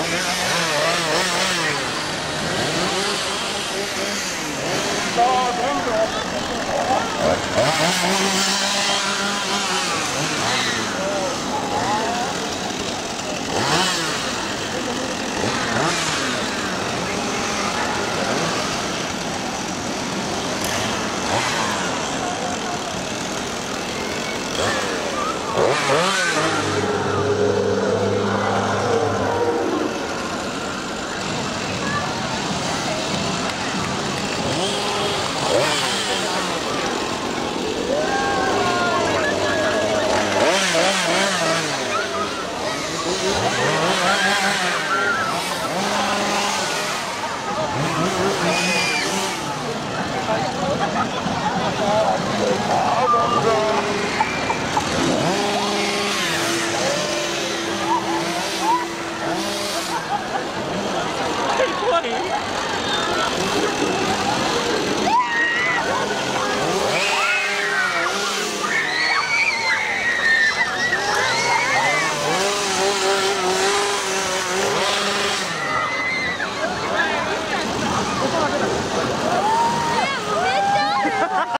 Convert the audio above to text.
아, 아, 아, 아.